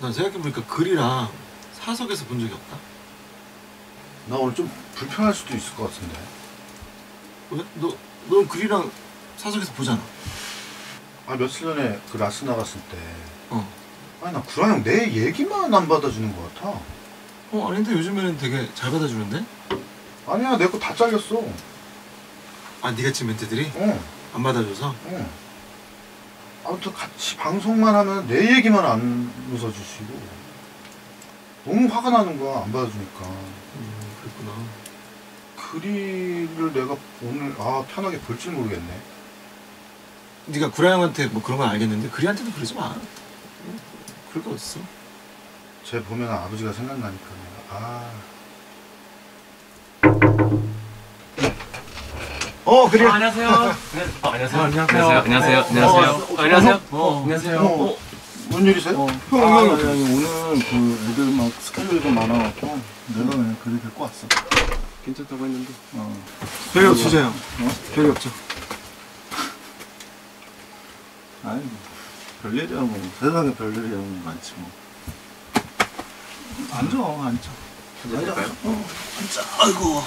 난 생각해보니까 글이랑 사석에서 본 적이 없다. 나 오늘 좀 불편할 수도 있을 것 같은데. 왜? 너, 넌 글이랑 사석에서 보잖아. 아 며칠 전에 그 라스 나갔을 때. 어. 아니 나 구라 형 내 얘기만 안 받아주는 것 같아. 어, 아닌데 요즘에는 되게 잘 받아주는데? 아니야 내 거 다 잘렸어. 아, 니가 친 멘트들이? 어, 안 받아줘서? 어. 아무튼 같이 방송만 하면 내 얘기만 안 웃어주시고. 너무 화가 나는 거야 안 받아주니까. 음, 그랬구나. 글이를 내가 오늘 아 편하게 볼지 모르겠네. 네가 구라 형한테 뭐 그런 건 알겠는데 글이한테도 그러지 마. 응, 그럴 거 어딨어? 쟤 보면 아버지가 생각나니까 내가 아. 어, 그래. 아, 안녕하세요. 네. 어, 안녕하세요. 어, 안녕하세요. 안녕하세요. 어, 안녕하세요. 어, 어, 안녕하세요. 어. 안녕하세요. 어, 뭔 일이세요? 어, 형, 아, 형, 아니, 오늘 그 애들 막 스케줄이 좀 많아갖고 내가 그냥 그리 데리고 왔어. 괜찮다고 했는데. 어. 별이 없으죠, 형. 별이 없죠. 아니 뭐, 별일이야 뭐 세상에 별일이야 뭐 많지 뭐. 앉아 앉아. 앉을까요? 어 앉아. 아이고.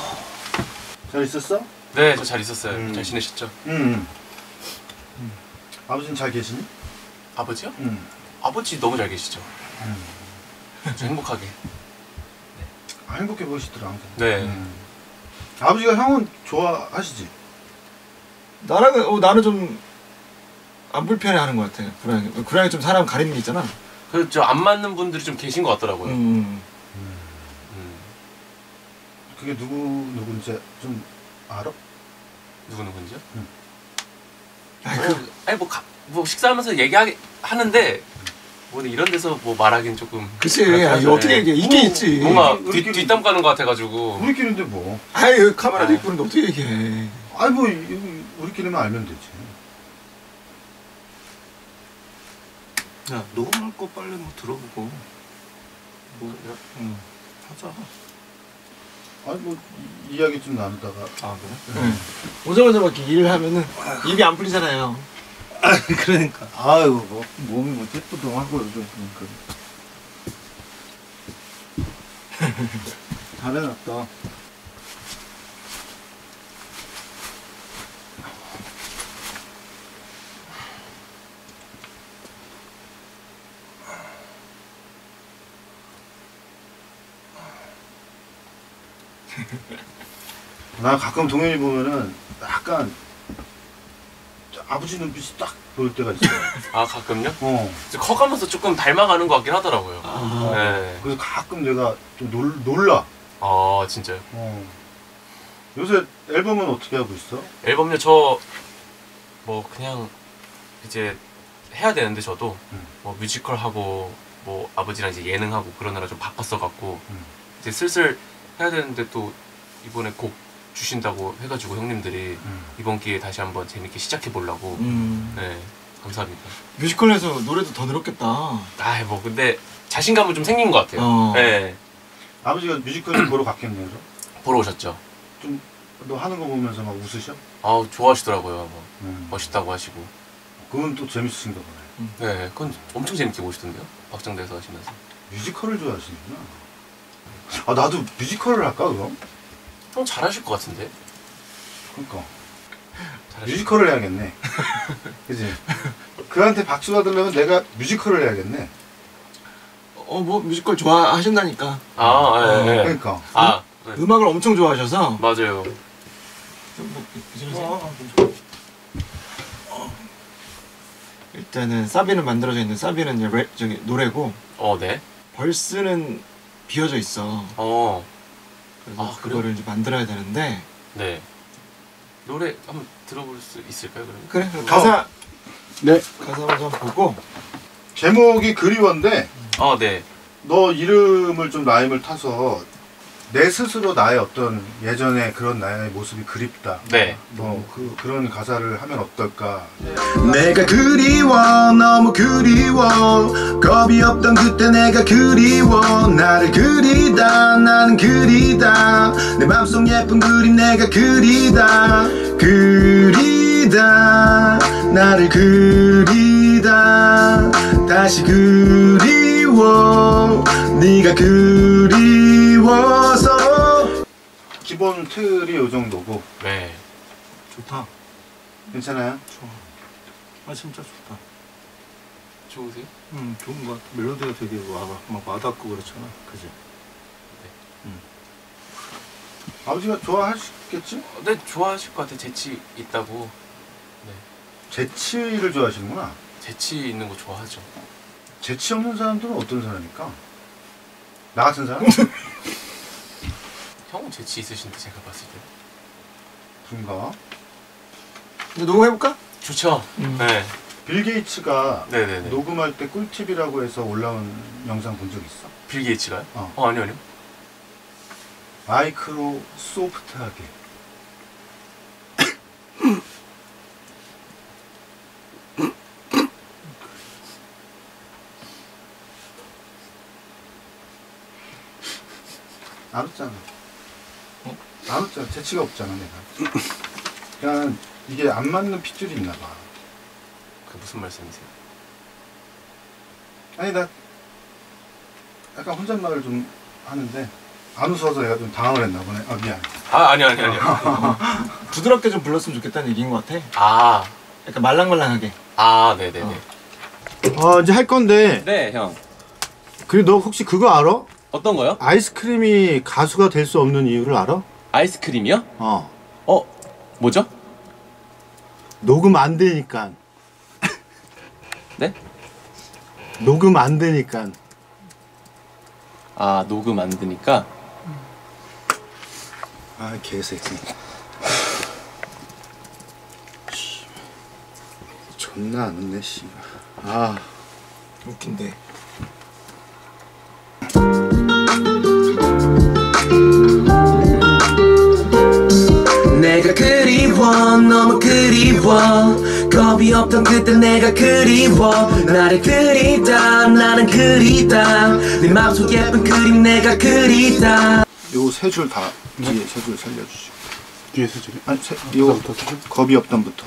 잘 있었어? 네, 저 잘 있었어요. 음. 잘 지내셨죠? 응. 아버지는 잘 계시니? 아버지요? 응. 아버지 너무 잘 계시죠? 아주 행복하게. 아, 행복해 보이시더라 항상. 네. 음. 아버지가 형은 좋아하시지? 나랑은, 어, 나는 좀, 안 불편해 하는 것 같아. 구라 형이. 구라 형이 좀 사람 가리는 게 있잖아. 그래서 저안 맞는 분들이 좀 계신 것 같더라고요. 음. 음. 그게 누구 누군지 좀 알아? 누구 누군지요? 아니, 뭐, 그, 아니 뭐, 가, 뭐 식사하면서 얘기하게 하는데 뭐 이런 데서 뭐 말하긴 조금. 그치. 아, 어떻게 얘기해. 있긴 어, 있지. 뭔가 우리끼리- 뒷담 가는 것 같아가지고. 우리끼리인데 뭐. 아이, 여기 카메라도 아. 있고 그런데 어떻게 얘기해. 아니 뭐 이- 우리끼리만 알면 되지. 야, 녹음할 거 빨리 뭐 들어보고. 뭐, 응. 하자. 아니 뭐 이- 이야기 좀 나누다가 아, 그래? 응. 오자마자 막 이렇게 일을 하면은 입이 안 풀리잖아요. 아 그러니까. 아이고 뭐 몸이 뭐 찌뿌둥하고 요즘 그러니까. 잘해놨다. 나 가끔 동현이 보면은 약간 아버지 눈빛이 딱 보일 때가 있어. 아 가끔요? 어. 이제 커가면서 조금 닮아가는 것 같긴 하더라고요. 아. 네. 그래서 가끔 내가 좀 놀, 놀라. 아 진짜요? 어. 요새 앨범은 어떻게 하고 있어? 앨범요 저 뭐 그냥 이제 해야 되는데 저도 음. 뭐 뮤지컬 하고 뭐 아버지랑 이제 예능 하고 그러느라 좀 바빴어 갖고 음. 이제 슬슬 해야 되는데 또 이번에 곡 주신다고 해가지고 형님들이 음. 이번 기회에 다시 한번 재밌게 시작해 보려고 음. 네 감사합니다. 뮤지컬에서 노래도 더 늘었겠다. 아뭐 근데 자신감은 좀 생긴 것 같아요. 어. 네 아버지가 뮤지컬 보러 갔겠네요. 보러 오셨죠. 좀 너 하는 거 보면서 막 웃으셔? 아 좋아하시더라고요. 뭐 음. 멋있다고 하시고. 그건 또 재밌으신가 보네. 네 그건 엄청 재밌게 보시던데요. 박정대에서 하시면서. 뮤지컬을 좋아하시는구나. 아 나도 뮤지컬을 할까 그럼? 형 잘하실 것 같은데. 그러니까 뮤지컬을 해야겠네. 그지? 그한테 박수 받으려면 내가 뮤지컬을 해야겠네. 어, 뭐 뮤지컬 좋아하신다니까. 아, 예, 예. 그러니까. 아, 네. 음악을 엄청 좋아하셔서. 맞아요. 뭐, 이러세요? 어. 일단은 사비는 만들어져 있는 사비는 이제 랩, 저기 노래고 어, 네. verse는 비어져 있어. 어, 그래서 아? 그거를 이제 만들어야 되는데 네. 노래 한번 들어볼 수 있을까요, 그러면? 그래 그럼 가사 네. 가사 먼저 한번 보고 제목이 그리워인데 어, 네. 너 이름을 좀 rhyme을 타서 내 스스로 나의 어떤 예전의 그런 나의 모습이 그립다. 네. 뭐 그, 그런 가사를 하면 어떨까? 내가 그리워 너무 그리워. 겁이 없던 그때 내가 그리워. 나를 그리다 나는 그리다. 내 맘속 예쁜 그림 내가 그리다. 그리다 나를 그리다. 다시 그리워. 네가 그리워서 기본 틀이 요 정도고 네. 좋다. 괜찮아요? 좋아. 아 진짜 좋다. 좋으세요? 음 좋은 것 같아. 멜로디가 되게 와, 막 와닿고 그렇잖아. 그지? 아버지가 좋아하시겠지? 어, 네, 좋아하실 것 같아요. 재치 있다고. 재치를 좋아하시는구나. 재치 있는 거 좋아하죠. 재치 없는 사람들은 어떤 사람일까? 나 같은 사람? 형은 재치 있으신데 제가 봤을 때. 그런가? 이제 녹음해볼까? 좋죠. 음. 네. 빌 게이츠가 네네네. 녹음할 때 꿀팁이라고 해서 올라온 영상 본 적 있어? 빌 게이츠가요? 어. 어 아니요 아니요. 마이크로 소프트하게 안 웃잖아 웃잖아 재치가 없잖아 내가 그냥 이게 안 맞는 핏줄이 있나 봐 그 무슨 말씀이세요? 아니 나 약간 혼잣말을 좀 하는데 안 웃어서 내가 좀 당황을 했나 보네 아 미안 아 아니 아니 아니요. 부드럽게 좀 불렀으면 좋겠다는 얘기인 것 같아. 아. 약간 말랑말랑하게. 아 네네네. 어 이제 할 건데 네, 형. 그리고 너 혹시 그거 알아? 어떤 거요? 아이스크림이 가수가 될 수 없는 이유를 알아? 아이스크림이요? 어 어, 뭐죠? 녹음 안 되니까 네? 녹음 안 되니까 아, 녹음 안 되니까. 아 개새끼 존나 안 웃네 씨 아 웃긴데. 겁이 없던 그때 내가 그리워. 나를 그리다 나는 그리다. 네 맘속 예쁜 그림 내가 그리다. 요 세 줄 다 뒤에 세 줄 살려주시고 뒤에 세 줄이? 아니 세, 요 겁이 없던부터.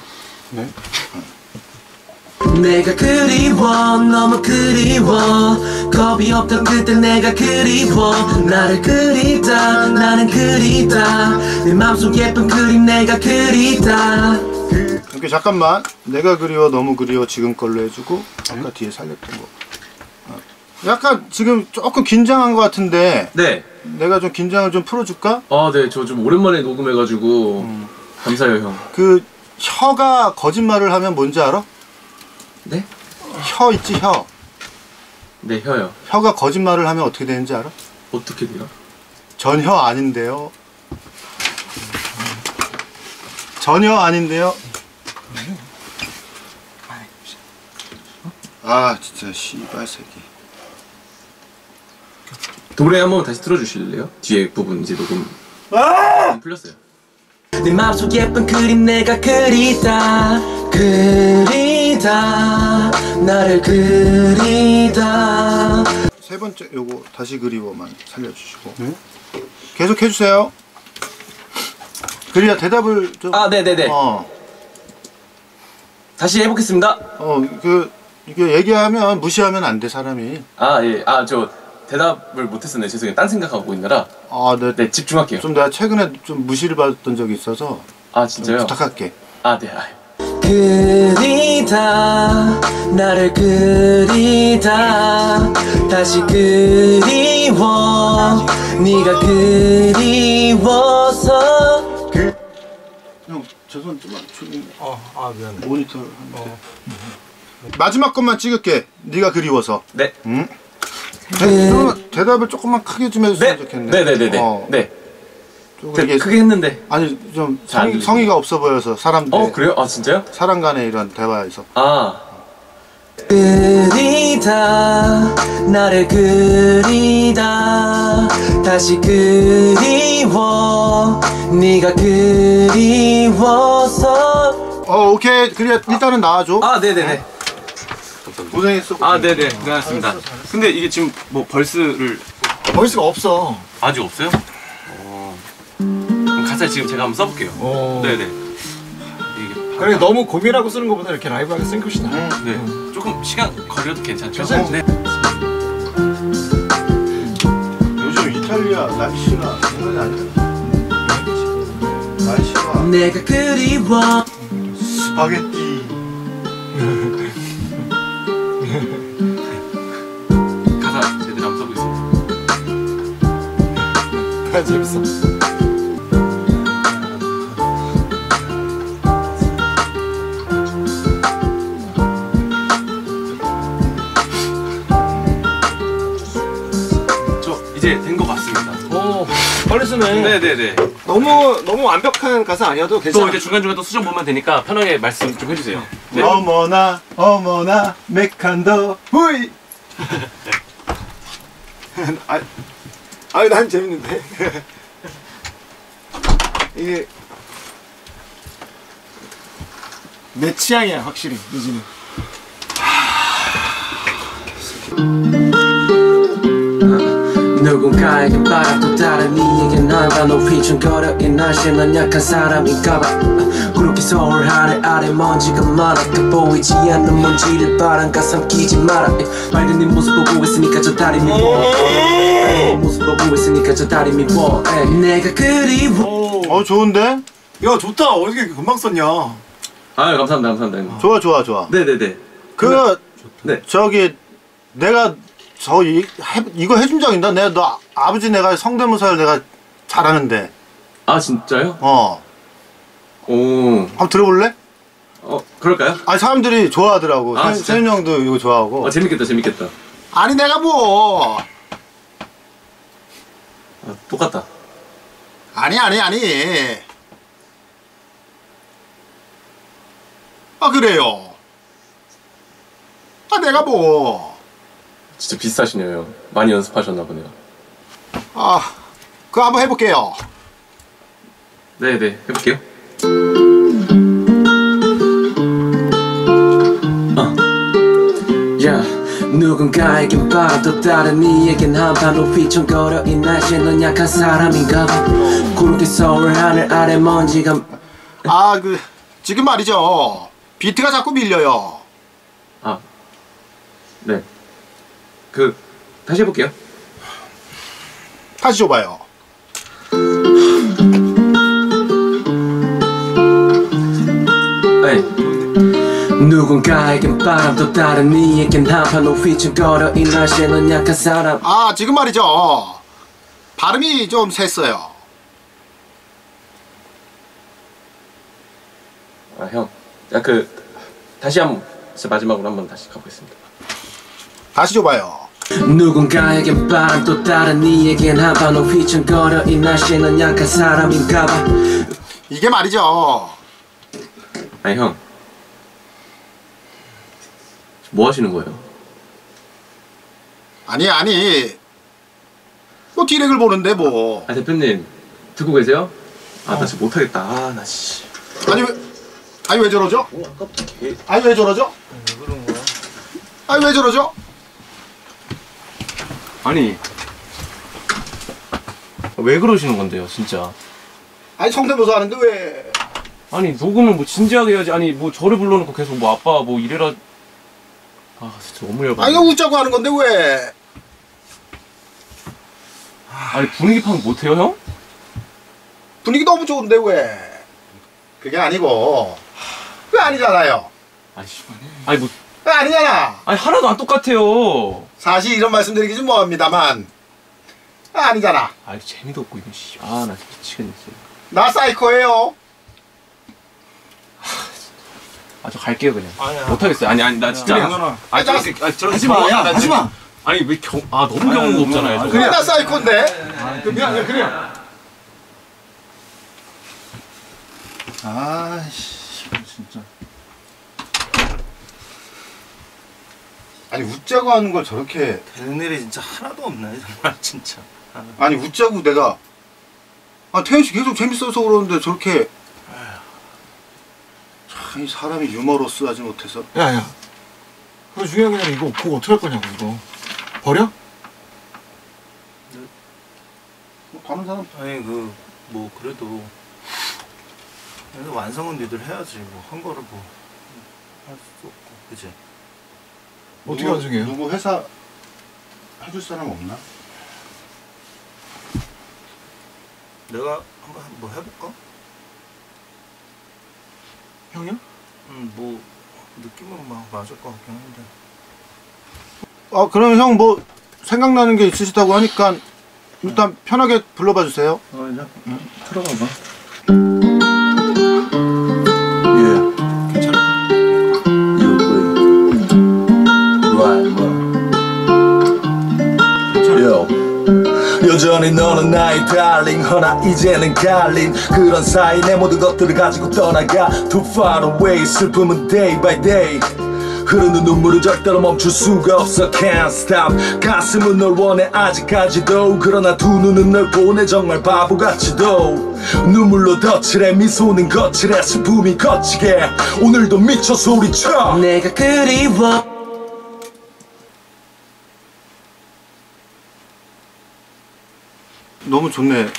네. 내가 그리워 너무 그리워. 겁이 없던 그때 내가 그리워. 나를 그리다 나는 그리다. 네 맘속 예쁜 그림 내가 그리다 이렇게 잠깐만 내가 그리워 너무 그리워 지금 걸로 해주고 아까 뒤에 살렸던 거 어. 약간 지금 조금 긴장한 것 같은데 네. 내가 좀 긴장을 좀 풀어줄까? 아, 네. 저 좀 오랜만에 녹음해가지고. 감사해요, 형. 그 혀가 거짓말을 하면 뭔지 알아? 네? 혀 있지 혀 네, 혀요. 혀가 거짓말을 하면 어떻게 되는지 알아? 어떻게 돼요? 전혀 아닌데요 전혀 아닌데요 아 진짜 씨발 새끼 노래 한번 다시 틀어주실래요? 뒤에 부분 이제 녹음. 아! 풀렸어요. 네 맘속 예쁜 그림 내가 그리다 그리다 나를 그리다 세 번째 요거 다시 그리워만 살려주시고 계속 해주세요 그래야 대답을 좀 아, 네네네. 어, 다시 해보겠습니다. 어, 그, 이게 얘기하면 무시하면 안 돼, 사람이. 아, 예. 아, 저 대답을 못했었네. 죄송해요. 딴 생각하고 있느라. 아, 네. 네, 집중할게요. 좀 내가 최근에 좀 무시를 받았던 적이 있어서 아, 좀 진짜요? 부탁할게. 아, 네. 아, 그리다 나를 그리다 다시 그리워 네가 그리워서 형, 죄송 좀만 조용히 어, 아 미안해. 모니터 하는데. 마지막 것만 찍을게. 네가 그리워서. 네. 응? 대, 대답을 조금만 크게 좀 해줬으면 네. 좋겠네. 네, 네, 네, 네. 어, 네. 조금 네, 이게 크게 했는데. 아니 좀 성의, 들리죠. 성의가 없어 보여서 사람들 어, 그래요? 아, 진짜요? 사람 간의 이런 대화에서 아, 그리다 나를 그리다 다시 그리워 네가 그리워서 어 오케이 그래 일단은 나와줘 아 네네네. 고생했어 아 네네 고생하셨습니다. 근데 이게 지금 뭐 벌스를 벌스가 없어. 아직 없어요? 어. 그럼 가사 지금 제가 한번 써볼게요. 어. 네네. 이게 그래 너무 고민하고 쓰는 것보다 이렇게 라이브하게 쓴 것이 나. 네. 조금 시간 걸려도 괜찮죠? 괜찮지. 네. 요즘 이탈리아 날씨가 장난이 아니야 날씨가 내가 그리워 스파게티 아, 재밌어. 저 이제 된 것 같습니다. 오 빨리 쓰네. 네네네. 너무 너무 완벽한 가사 아니어도 괜찮아. 또 이제 중간중간 또 수정 보면 되니까 편하게 말씀 좀 해주세요. 네. 어머나 어머나 메칸더 후이. 아, 아니 난 재밌는데. 이게 내 취향이야 확실히 유진이. 누군가에겐 바람 또 다른 이에겐 난다 높이 중거려 이 날씨에 넌 약한 사람인가봐. 그렇게 서울 하늘 아래 먼지가 많아 보이지 않는 먼지를 바람과 삼키지 마라. 밝은 네 모습 보고 있으니까 저 다리 미워. 네 모습 보고 있으니까 저 다리 미워. 에이, 내가 그리워. 어 좋은데? 야 좋다. 어떻게 금방 썼냐. 아 감사합니다. 감사합니다. 좋아 좋아 좋아. 네네네. 그 네. 저기 내가 저 이, 해, 이거 해준 적 있나? 내가 너 아- 아버지 내가 성대모사를 내가 잘하는데 아 진짜요? 어 오. 한번 들어볼래? 어 그럴까요? 아니 사람들이 좋아하더라고 아, 세-? 세윤 형도 이거 좋아하고 어 재밌겠다 재밌겠다. 아니 내가 뭐 아, 똑같다. 아니 아니 아니 아 그래요 아 내가 뭐 진짜 비슷하시네요. 많이 연습하셨나 보네요. 아, 그거 한번 해볼게요. 네 네 해볼게요. 야 누군가에겐 또 다른 이에겐 한판 높이 청거려 이 날씨에 넌 약한 사람인가봐 그렇게 서울 하늘 아래 먼지가 아, 그, 지금 말이죠. 비트가 자꾸 밀려요. 아 네. 그 다시 해볼게요. 다시 줘봐요. 네. 누군가에겐 바람 또 다른 이에겐 한판 높이 청거려 이 날씨에 넌 약한 사람 아, 지금 말이죠. 발음이 좀 샜어요. 아 형. 야그 다시 한번 마지막으로 한번 다시 가보겠습니다. 다시 줘봐요. 누군가에겐 바람 또 다른 이에겐 한판 높이 청거려 이 날씨에 넌 약한 사람인가봐 이게 말이죠. 아니 형. 뭐 하시는 거예요? 아니, 아니. 뭐 디렉을 보는데 뭐. 아 대표님 듣고 계세요? 아나 진짜 못하겠다. 아나 씨. 아니, 왜, 아니, 왜 저러죠? 아니, 왜 저러죠? 아니, 왜 저러죠? 아니 왜 그러시는 건데요 진짜 아니, 성대모사 하는데 왜. 아니 녹음을 뭐 진지하게 해야지 아니 뭐 저를 불러놓고 계속 뭐 아빠 뭐 이래라 아 진짜 너무 열받네 아니, 웃자고 하는 건데 왜. 아니 분위기 파악 못해요 형? 분위기 너무 좋은데 왜. 그게 아니고. 그게 아니잖아요. 아이씨 아니 뭐 아니잖아. 아니 하나도 안 똑같아요 사실 이런 말씀드리기 좀 뭐합니다만. 아니잖아. 아이 재미도 없고 이거 씨아나 미치겠네 진짜. 나 사이코예요. 아 저 갈게요 그냥. 못하겠어요. 아니 아니 나 진짜. 그래. 아니 나- 저렇게 아니 저렇게 하지 마, 경험- 야, 나 하지 지금- 마. 아니 왜경아 너무 경험가 없잖아요 저. 그래. 나 사이코인데. 그냥. 그래. 아이씨 진짜 아니 웃자고 하는 걸 저렇게 되는 일이 진짜 하나도 없네 정말 진짜. 아니 웃자고 내가. 아 태현 씨 계속 재밌어서 그러는데 저렇게. 참 이 사람이 유머러스하지 못해서. 야야. 그거 중요한 게 아니라 이거 그거 어떻게 할 거냐고 이거. 버려? 뭐 다른 사람? 아니 그뭐 그래도. 그래도 완성은 니들 해야지. 뭐 한 거를 뭐 할 수 없고 그지? 어떻게 누구- 완성해요? 누구 회사 해줄 사람 없나? 내가 한번 뭐 해볼까? 형이요? 음 뭐 느낌은 막 맞을 것 같긴 한데 아 그러면 형뭐 생각나는 게 있으시다고 하니까 일단 편하게 불러봐 주세요. 어 이제 응, 들어가봐 여전히 너는 나의 darling. 허나 이제는 갈린 그런 사이 내 모든 것들을 가지고 떠나가. Too far away. 슬픔은 day by day. 흐르는 눈물은 절대로 멈출 수가 없어. Can't stop. 가슴은 널 원해. 아직까지도. 그러나 두 눈은 널 보내. 정말 바보같이도. 눈물로 덧칠해. 미소는 거칠해. 슬픔이 거치게. 오늘도 미쳐 소리쳐. 내가 그리워 너무 좋네 형.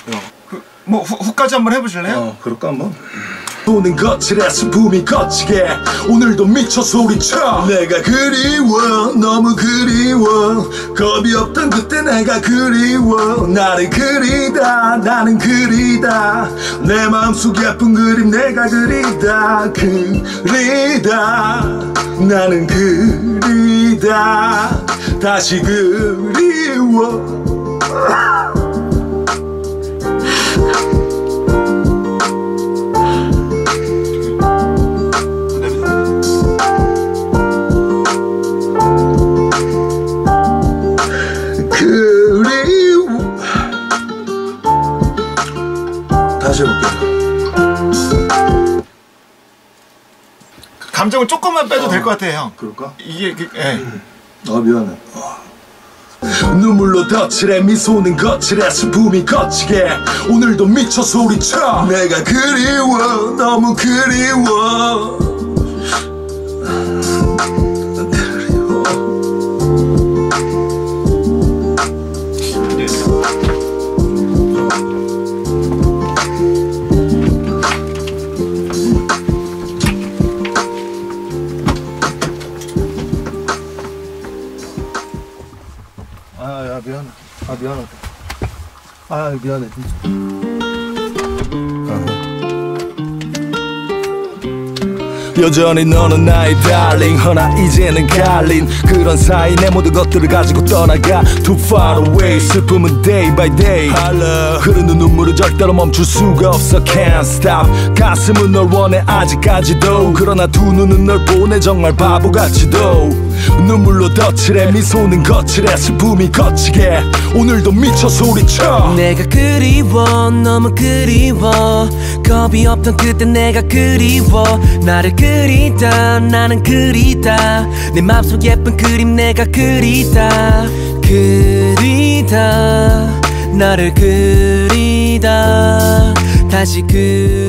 뭐 후, 후까지 한번 해보실래요? 어 그럴까 한번? 보는 거칠해 슬픔이 거치게. 오늘도 미쳐 소리쳐. 내가 그리워 너무 그리워. 겁이 없던 그때 내가 그리워. 나를 그리다 나는 그리다. 내 마음속 예쁜 그림 내가 그리다. 그리다 나는 그리다. 다시 그리워 다시 해볼게요 감정을 조금만 빼도 될것 같아요 형. 그럴까? 이게 그, 예. 아 미안해. 눈물로 덧칠해 미소는 거칠해 슬픔이 거치게. 오늘도 미쳐 소리쳐 내가 그리워 너무 그리워 미안하다. 아 미안해 진짜. 여전히 너는 나의 darling. 허나 이제는 갈린. 그런 사이 내 모든 것들을 가지고 떠나가. Too far away. 슬픔은 day by day. 흐르는 눈물은 절대로 멈출 수가 없어. Can't stop. 가슴은 널 원해. 아직까지도. 그러나 두 눈은 널 보내. 정말 바보같이도 눈물로 덧칠해 미소는 거칠해 슬픔이 거치게. 오늘도 미쳐 소리쳐. 내가 그리워 너무 그리워. 겁이 없던 그때 내가 그리워. 나를 그리다 나는 그리다. 내 맘속 예쁜 그림 내가 그리다. 그리다 나를 그리다. 다시 그리워